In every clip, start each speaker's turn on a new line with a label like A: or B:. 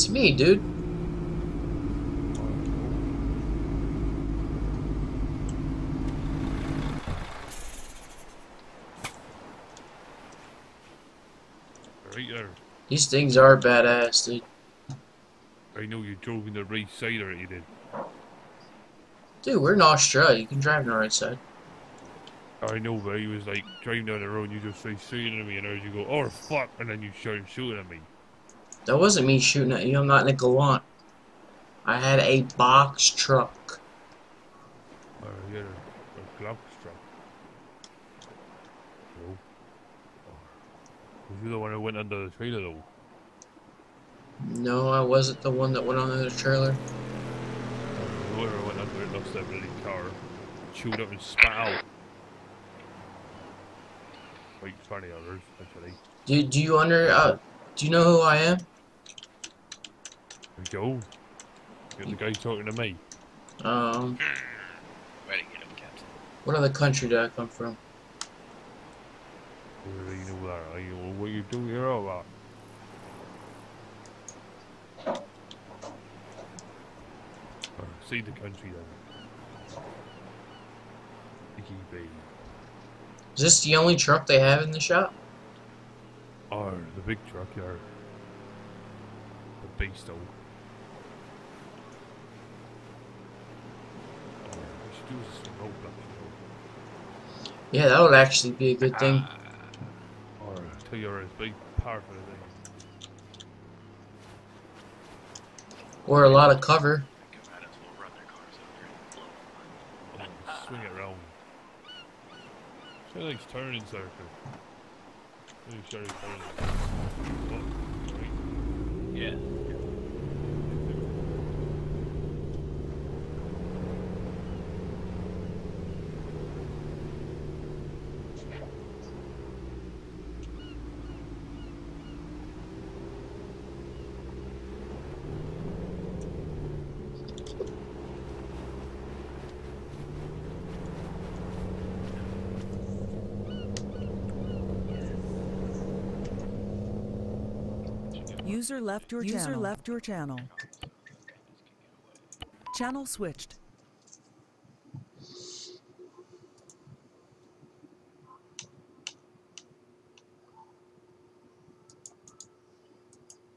A: It's me, dude. These things are badass, dude.
B: I know you drove in the right side already then.
A: Dude, we're in Australia. You can drive on the right side.
B: I know, but he was like driving down the road and you just started shooting at me and I heard you go, oh fuck, and then you started shooting at me.
A: That wasn't me shooting at you. I'm not in a Galant. I had a box truck.
B: Or yeah, a glove strap. No. Was you the one who went under the trailer though?
A: No, I wasn't the one that went under the trailer.
B: Whoever went under it lost that bloody car, chewed up and spat out. Like 20 others, actually.
A: Do, do you under, uh, do you know who I am?
B: Joe? You're the guy talking to me.
A: Um,
C: Ready to get him, Captain.
A: what other country did I come from?
B: Whether you know that, I know what you doing here all about. Or see the country then. Icky Bay.
A: Is this the only truck they have in the shop?
B: Or the big truck or the beast though. Oh, or we should do this remote actually.
A: Yeah, that would actually be a good thing. Ah.
B: Oh, or tell you it's big powerful thing.
A: Or a lot of cover.
C: Combatants will run their cars over and blow
B: Oh, swing it around. So like turning circle. Really sure it's turning. Oh, right.
C: Yeah.
D: User left your
E: User
D: channel.
E: left your channel.
D: Channel switched.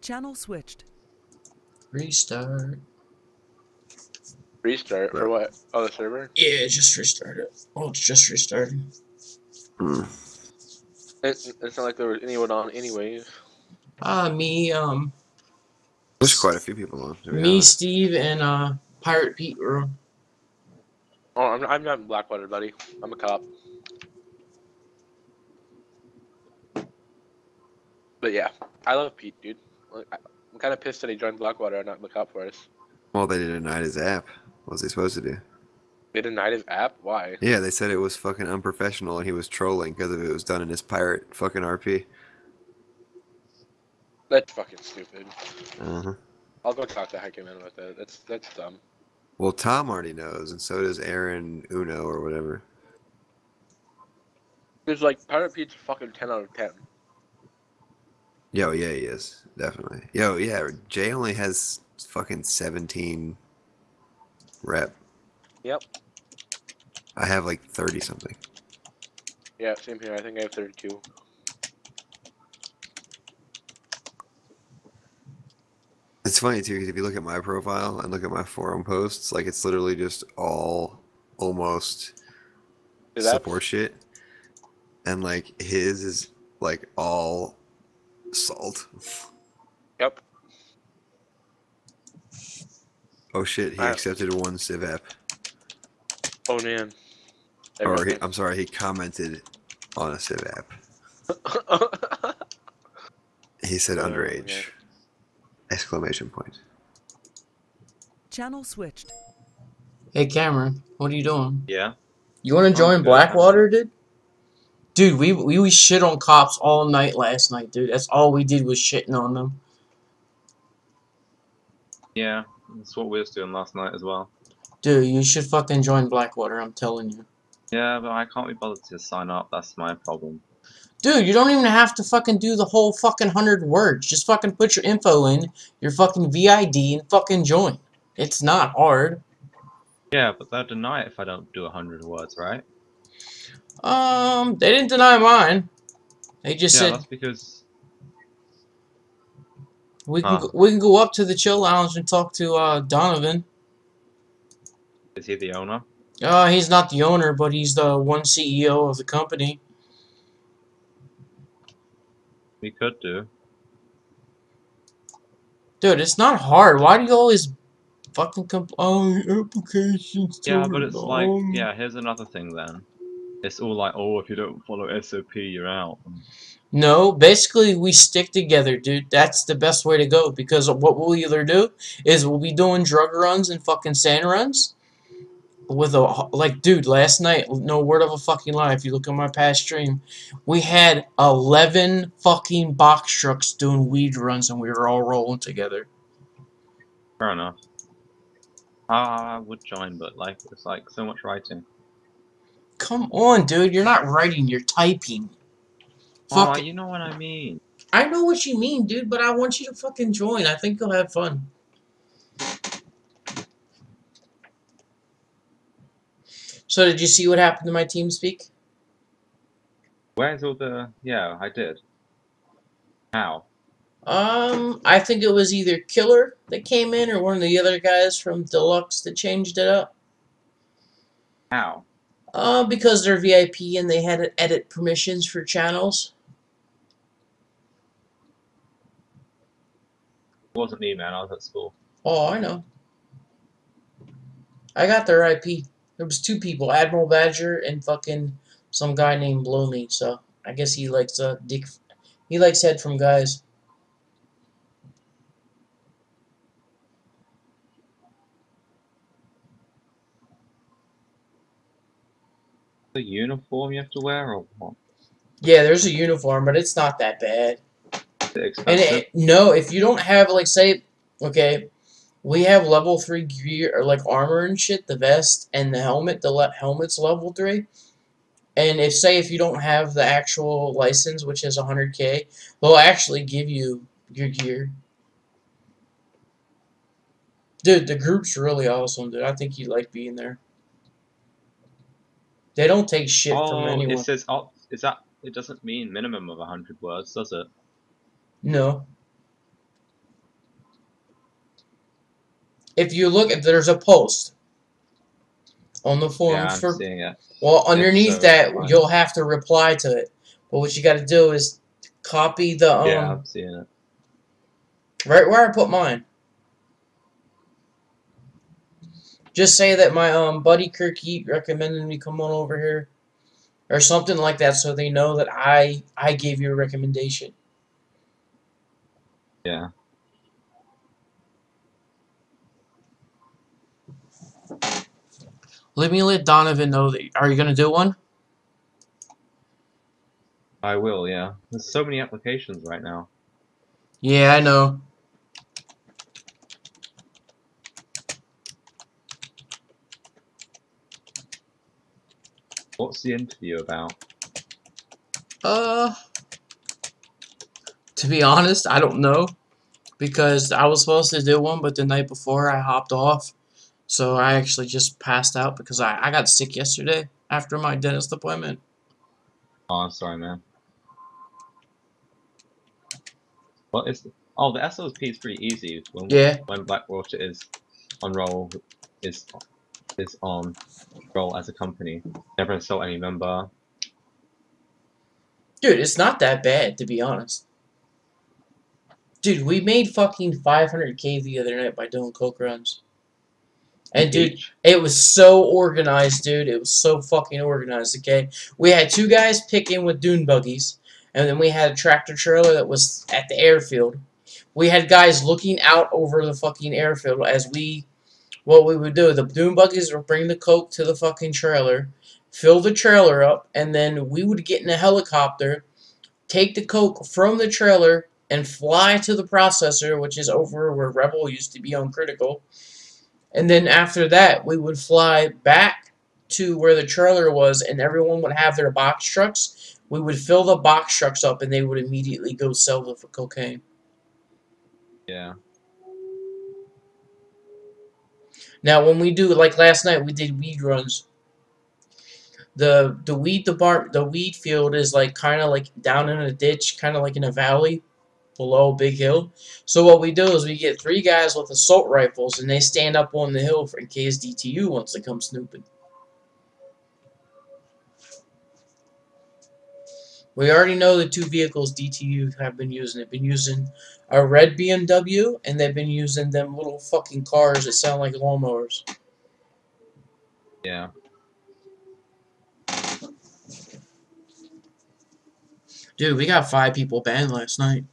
D: Channel switched.
A: Restart.
F: Restart for what? Oh, the server?
A: Yeah, just restart it. Oh, it's just restarted.
F: It, it's not like there was anyone on anyways.
A: Uh, me, um,
G: There's quite a few people on. to
A: me,
G: honest.
A: Steve, and, uh, Pirate Pete were.
F: Oh, I'm, I'm not Blackwater, buddy. I'm a cop. But yeah, I love Pete, dude. I- I'm kind of pissed that he joined Blackwater and not the cop for us.
G: Well, they denied his app. What was he supposed to do?
F: They denied his app? Why?
G: Yeah, they said it was fucking unprofessional and he was trolling because it was done in his pirate fucking RP.
F: That's fucking stupid.
G: Uh huh.
F: I'll go talk to Hackman about that. That's that's dumb.
G: Well, Tom already knows, and so does Aaron Uno or whatever.
F: There's like Pirate Pete's fucking ten out of ten.
G: Yo, yeah, he is definitely. Yo, yeah, Jay only has fucking seventeen rep.
F: Yep.
G: I have like thirty something.
F: Yeah, same here. I think I have 32.
G: It's funny too because if you look at my profile and look at my forum posts, like it's literally just all almost support shit, and like his is like all salt.
F: Yep.
G: Oh shit, he accepted one civ app.
F: Oh man.
G: Or he, I'm sorry, he commented on a civ app. He said underage. Exclamation point.
D: Channel switched.
A: Hey, Cameron, what are you doing?
H: Yeah.
A: You want to join
H: good.
A: Blackwater, dude? Dude, we, we we shit on cops all night last night, dude. That's all we did was shitting on them.
H: Yeah. That's what we was doing last night as well.
A: Dude, you should fucking join Blackwater, I'm telling you.
H: Yeah, but I can't be bothered to sign up. That's my problem.
A: Dude, you don't even have to fucking do the whole fucking hundred words. Just fucking put your info in, your fucking VID, and fucking join. It's not hard.
H: Yeah, but they'll deny it if I don't do a hundred words, right?
A: Um, they didn't deny mine. They just
H: yeah,
A: said
H: that's because
A: we can
H: Huh.
A: go, we can go up to the chill lounge and talk to uh Donovan.
H: is he the owner?
A: Uh, he's not the owner, but he's the one CEO of the company.
H: We could do.
A: Dude, it's not hard. Why do you always fucking compl- oh, applications
H: Yeah, but it's like, yeah, here's another thing then. It's all like, oh, if you don't follow SOP, you're out.
A: No, basically we stick together, dude. That's the best way to go because what we'll either do is we'll be doing drug runs and fucking sand runs with a like, dude. Last night, no word of a fucking lie. If you look at my past stream, we had eleven fucking box trucks doing weed runs and we were all rolling together.
H: Fair enough. I would join, but like, it's like so much writing.
A: Come on, dude. You're not writing. You're typing.
H: Oh,
A: Fuck.
H: you know what I mean.
A: I know what you mean, dude, but I want you to fucking join. I think you'll have fun. So did you see what happened to my TeamSpeak?
H: Where's all the? Yeah, I did. How?
A: Um, I think it was either Killer that came in or one of the other guys from Deluxe that changed it up.
H: How?
A: Uh, because they're VIP and they had to edit permissions for channels.
H: It wasn't me, man. I was at school.
A: Oh, I know. I got their IP. There was two people, Admiral Badger and fucking some guy named Bloomy. So I guess he likes uh dick. He likes head from guys.
H: The uniform you have to wear, or what?
A: Yeah, there's a uniform, but it's not that bad. And it, no, if you don't have like say, okay, we have level three gear or like armor and shit, the vest and the helmet. The le- helmet's level three. And if say if you don't have the actual license, which is 100k, they'll actually give you your gear. Dude, the group's really awesome, dude. I think you'd like being there. They don't take shit from
H: oh,
A: anyone.
H: it says. Oh, is that? It doesn't mean minimum of hundred words, does it?
A: No. If you look if there's a post on the
H: yeah,
A: forums
H: I'm
A: for well underneath
H: so,
A: that
H: fine.
A: you'll have to reply to it. But what you got to do is copy the um
H: yeah, I'm seeing it.
A: right where I put mine. Just say that my um buddy Kirk recommended me come on over here or something like that so they know that I I gave you a recommendation.
H: Yeah.
A: Let me let Donovan know that are you gonna do one?
H: I will. Yeah. There's so many applications right now.
A: Yeah, I know.
H: What's the interview about?
A: Uh, to be honest, I don't know because I was supposed to do one, but the night before I hopped off, so I actually just passed out because I I got sick yesterday after my dentist appointment.
H: Oh, I'm sorry, man. Well, it's oh the SLP is pretty easy when
A: Yeah.
H: when Blackwater is on roll is is on roll as a company. Never insult any member.
A: Dude, it's not that bad to be honest. Dude, we made fucking 500k the other night by doing coke runs. And dude. It was so organized, dude. It was so fucking organized, okay? We had two guys picking with dune buggies, and then we had a tractor trailer that was at the airfield. We had guys looking out over the fucking airfield as we, what we would do, the dune buggies would bring the coke to the fucking trailer, fill the trailer up, and then we would get in a helicopter, take the coke from the trailer, and fly to the processor, which is over where Rebel used to be on Critical. And then after that, we would fly back to where the trailer was and everyone would have their box trucks, we would fill the box trucks up and they would immediately go sell for cocaine.
H: Yeah.
A: Now, when we do like last night, we did weed runs. The the weed depart the weed field is like kind of like down in a ditch, kind of like in a valley below big hill. So what we do is we get three guys with assault rifles, and they stand up on the hill for in case DTU wants to come snooping. We already know the two vehicles DTU have been using. They've been using a red BMW, and they've been using them little fucking cars that sound like lawnmowers.
H: Yeah.
A: Dude, we got five people banned last night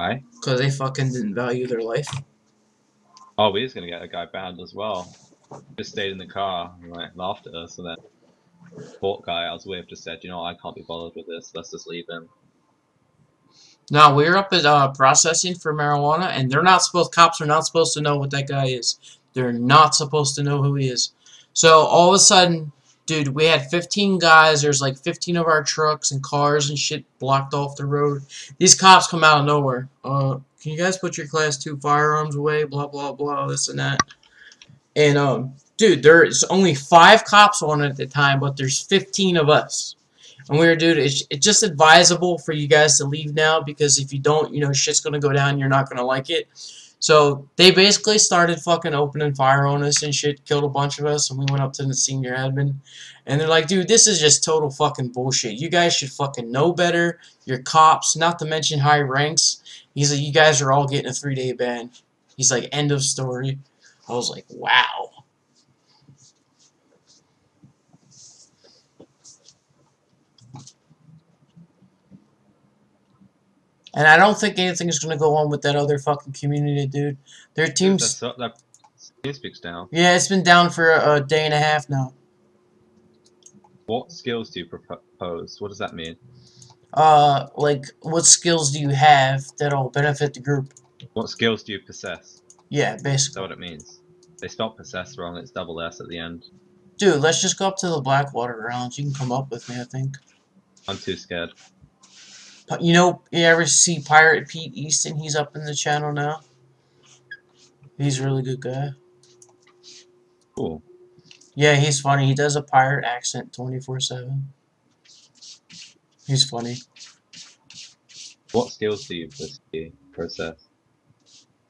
H: Why?
A: because they fucking didn't value their life.
H: Oh, we was gonna get a guy banned as well. Just stayed in the car and like laughed at us, and then port guy I was with just said, you know, I can't be bothered with this. Let's just leave him.
A: No, we're up at uh, processing for marijuana, and they're not supposed. Cops are not supposed to know what that guy is. They're not supposed to know who he is. So all of a sudden, dude, we had 15 guys. There's like 15 of our trucks and cars and shit blocked off the road. These cops come out of nowhere. Uh, can you guys put your class two firearms away? Blah blah blah. This and that. And um, dude, there's only five cops on it at the time, but there's 15 of us. And we were, dude, it's, it's just advisable for you guys to leave now because if you don't, you know, shit's going to go down. You're not going to like it. So they basically started fucking opening fire on us and shit, killed a bunch of us, and we went up to the senior admin. And they're like, dude, this is just total fucking bullshit. You guys should fucking know better. You're cops, not to mention high ranks. He's like, you guys are all getting a three day ban. He's like, end of story. I was like, wow. And I don't think anything is going to go on with that other fucking community, dude. Their team's...
H: That's, that TeamSpeak's down.
A: Yeah, it's been down for a, a day and a half now.
H: What skills do you propose? What does that mean?
A: Uh, like, what skills do you have that'll benefit the group?
H: What skills do you possess?
A: Yeah, basically.
H: That's what it means? They spelled possess wrong, it's double S at the end.
A: Dude, let's just go up to the Blackwater grounds. You can come up with me, I think.
H: I'm too scared.
A: But you know, you ever see Pirate Pete Easton? He's up in the channel now. He's a really good guy.
H: Cool.
A: Yeah, he's funny. He does a pirate accent 24-7. He's funny.
H: What skills do you process?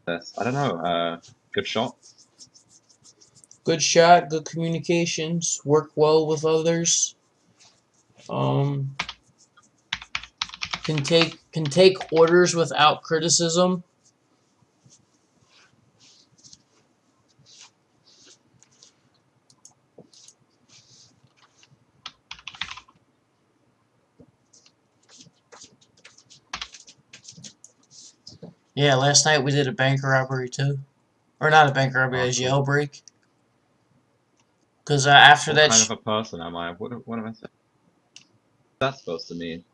H: Possess? I don't know. Uh, good shot.
A: Good shot, good communications, work well with others. Um, can take can take orders without criticism. Yeah, last night we did a bank robbery too. Or not a bank robbery, a jailbreak. Because uh, after
H: What
A: that,
H: kind of a person am I? What, what am I saying? What's that supposed to mean?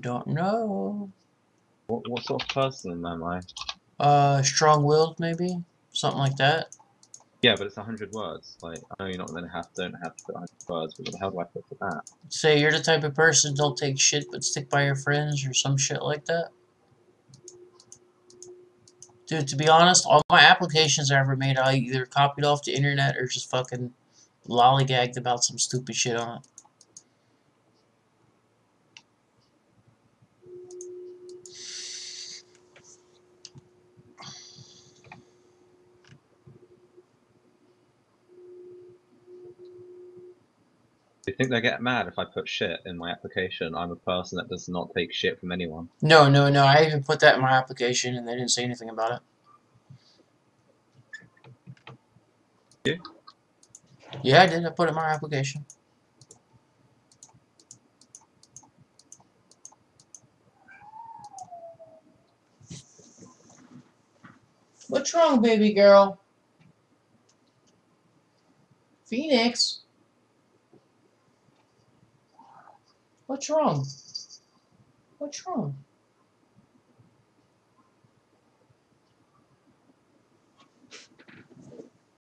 A: Don't know.
H: What, what sort of person am I?
A: Uh, strong-willed maybe, something like that.
H: Yeah, but it's a hundred words. Like, I know you're not gonna have don't have to put a hundred words, but what the hell do I put for that?
A: Say you're the type of person don't take shit but stick by your friends or some shit like that. Dude, to be honest, all my applications I ever made, I either copied off the internet or just fucking lollygagged about some stupid shit on it.
H: Do you think they get mad if I put shit in my application? I'm a person that does not take shit from anyone.
A: No, no, no. I even put that in my application and they didn't say anything about it.
H: Yeah?
A: Yeah, I did. I put it in my application. What's wrong, baby girl? Phoenix? What's wrong? What's wrong?